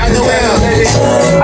Turn the wheel.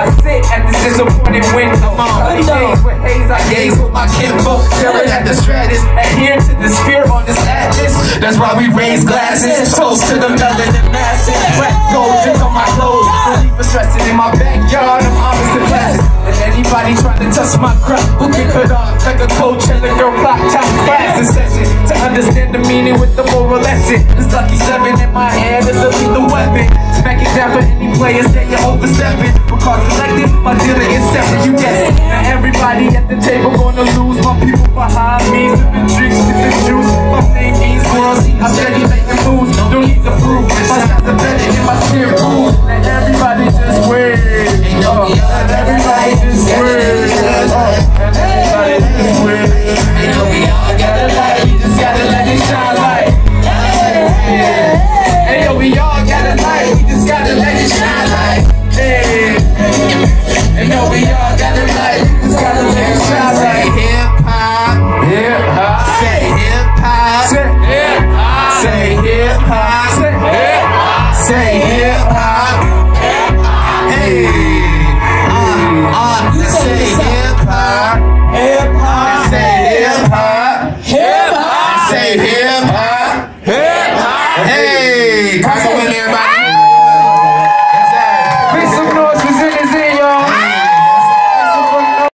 I sit at this disappointed window. Sunny days with haze, I gaze with my kinfolk. Staring at the stratus, adhere to the spirit on this atlas. That's why we raise glasses, toast to the melanin masses. Wet gold is on my clothes, relief for stressing in my backyard. I'm to classes. And anybody trying to touch my crap, who get cut off like a coach and girl clock top class in session. To understand the meaning with the moral lesson. This lucky seven in my hand is a lethal weapon. Smack it down for players that you're overstepping. Because collective, my dealer is separate, you guess it. Now everybody at the table gonna lose. My people behind me, sipping drinks, sipping juice. My name means world, I'm steady making moves. Don't need to prove, my shots are better in my steer pool. And everybody just wait. Oh, and everybody just wait. Oh, and everybody just. Say hip hop. Say hip hop. Say hip hop. Say hip hop. Hey.